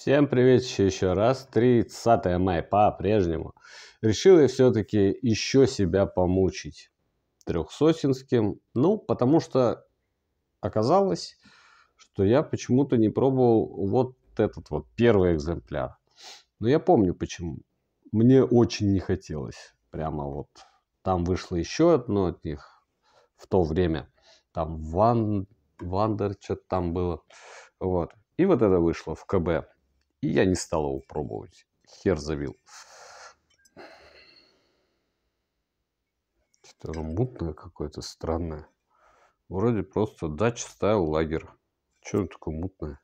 Всем привет еще раз. 30 мая по-прежнему. Решил я все-таки еще себя помучить трехсосинским. Ну, потому что оказалось, что я почему-то не пробовал вот этот вот первый экземпляр. Но я помню почему. Мне очень не хотелось. Прямо вот. Там вышло еще одно от них в то время. Там Ван, Вандер что-то там было. Вот. И вот это вышло в КБ. И я не стал его пробовать. Хер завил. Что-то мутное какое-то, странное. Вроде просто дача ставил лагерь. Что такое мутное?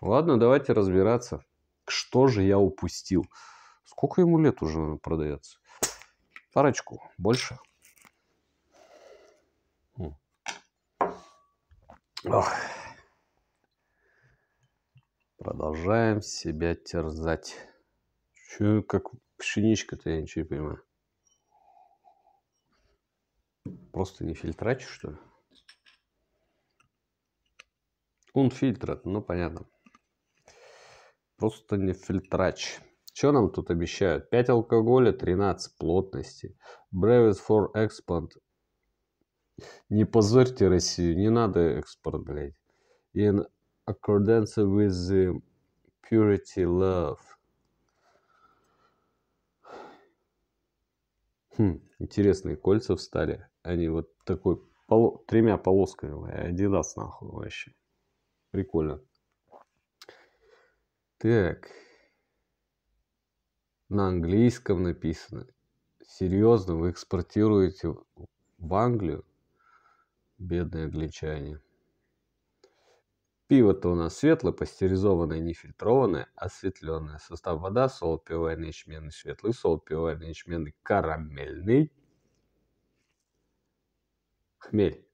Ладно, давайте разбираться. Что же я упустил? Сколько ему лет уже продается? Парочку. Больше? Ох. Продолжаем себя терзать. Че, как пшеничка-то, я ничего не понимаю. Просто не фильтрач, что ли? Он фильтр, ну понятно. Просто не фильтрач. Что нам тут обещают? 5 алкоголя, 13 плотности. Brevet for export. Не позорьте Россию, не надо экспорт, блядь. In accordance with the purity love. Хм, интересные кольца встали. Они вот такой поло, тремя полосками. Адидас нахуй вообще. Прикольно. Так. На английском написано. Серьезно, вы экспортируете в Англию? Бедные англичане. Пиво-то у нас светлое, пастеризованное, нефильтрованное, осветленное. Состав вода, солод пивоварный, ячменный, светлый, солод пивоварный, ячменный, карамельный. Хмель.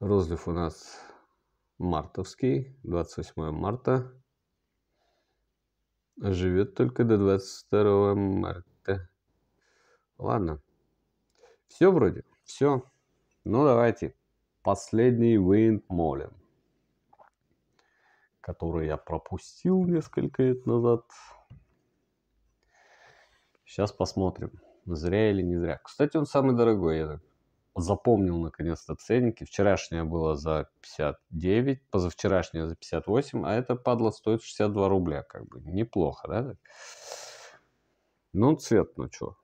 Розлив у нас мартовский, 28 марта. Живет только до 22 марта. Ладно. Все вроде. Все. Ну давайте последний Вейнт-Молин, который я пропустил несколько лет назад. Сейчас посмотрим, зря или не зря. Кстати, он самый дорогой, я запомнил наконец-то ценники. Вчерашняя была за 59, позавчерашняя за 58, а эта падла стоит 62 рубля. Как бы неплохо, да? Ну, цвет, ну что?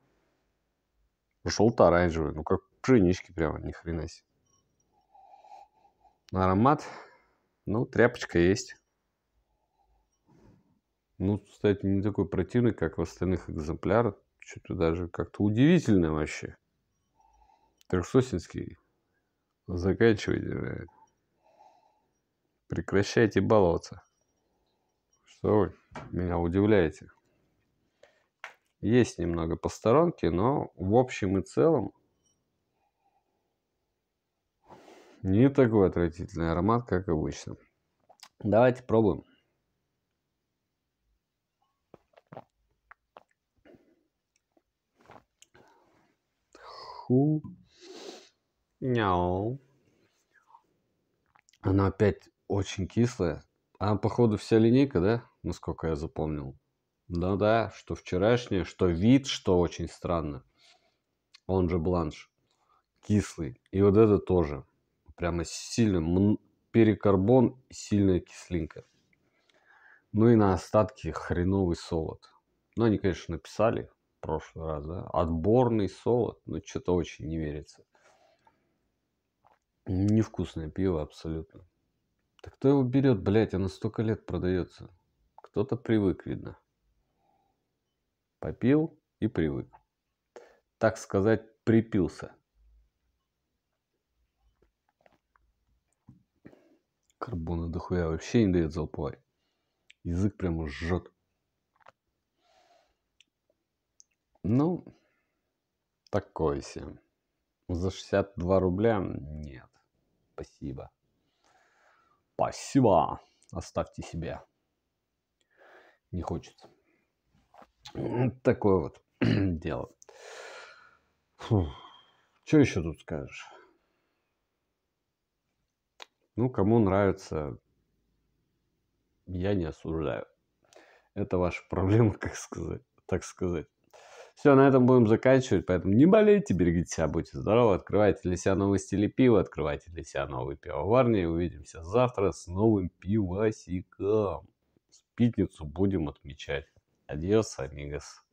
Желто-оранжевый, ну как пшенички прямо, ни хрена себе. Аромат. Ну, тряпочка есть. Ну, кстати, не такой противный, как в остальных экземплярах. Что-то даже как-то удивительно вообще. Трехсосинский. Заканчивайте. Прекращайте баловаться. Что вы меня удивляете. Есть немного по сторонке, но в общем и целом Не такой отвратительный аромат, как обычно. Давайте пробуем. Ху. Няу. Она опять очень кислая. А походу вся линейка, да? Насколько я запомнил. Да-да, что вчерашняя, что вид, что очень странно. Он же бланш. Кислый. И вот это тоже прямо сильно перекарбон и сильная кислинка. Ну и на остатки хреновый солод. Ну, они, конечно, написали в прошлый раз, да? Отборный солод. Но что-то очень не верится. Невкусное пиво абсолютно. Да кто его берет, блядь, оно столько лет продается. Кто-то привык, видно. Попил и привык. Так сказать, припился. Карбона дохуя вообще не дает залповать. Язык прямо жжет. Ну, такой себе. За 62 рубля нет. Спасибо. Спасибо. Оставьте себе. Не хочется. Такое вот дело. Что еще тут скажешь? Ну, кому нравится я не осуждаю. Это ваша проблема, как сказать, так сказать. Все, на этом будем заканчивать, поэтому не болейте, берегите себя, будьте здоровы, открывайте для себя новые стили пива, открывайте для себя новые пивоварни. Увидимся завтра с новым пивасиком. С пятницу будем отмечать. Адьос, амигос.